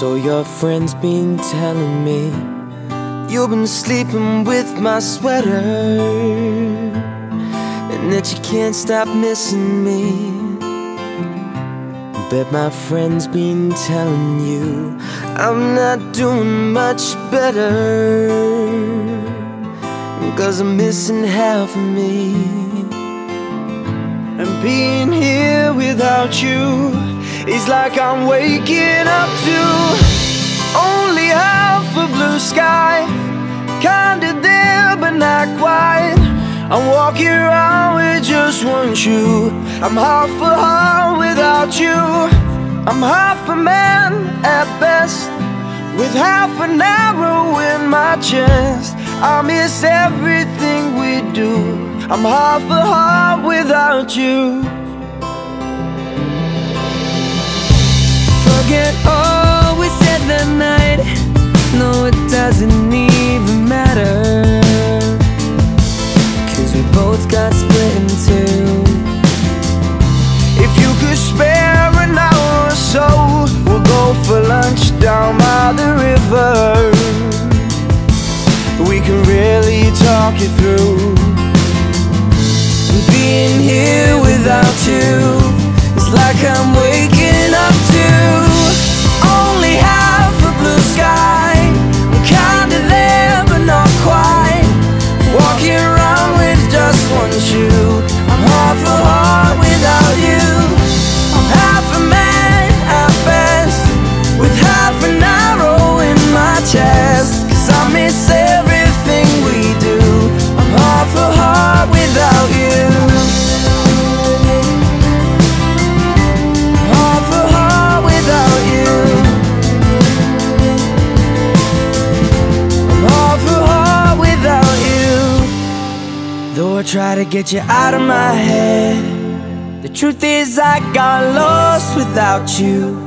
So your friend's been telling me You've been sleeping with my sweater And that you can't stop missing me. Bet my friend's been telling you I'm not doing much better Cause I'm missing half of me. And being here without you Is like I'm waking up to Only half a blue sky. Kinda there but not quite. I'm walking around with just one shoe. I'm half a heart without you. I'm half a man at best With half an arrow in my chest. I miss everything we do. I'm half a heart without you Forget all we said that night. No, it doesn't even matter. Cause we both got split in two. If you could spare an hour or so We'll go for lunch down by the river. We can really talk it through. Being here Though I try to get you out of my head The truth is I got lost without you.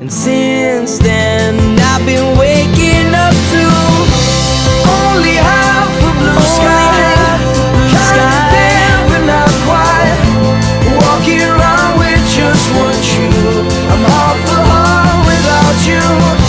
And since then I've been waking up to Only half a blue sky but not quite Walking around with just one shoe. I'm half a heart without you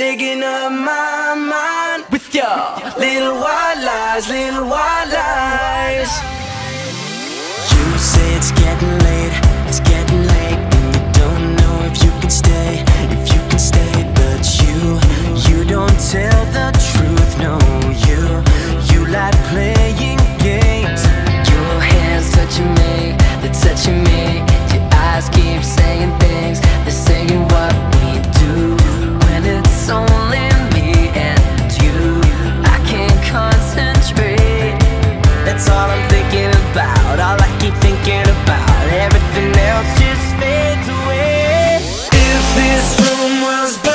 taking up my mind. With your little white lies, little white lies. You say it's getting about all I keep thinking about. Everything else just fades away. If this room was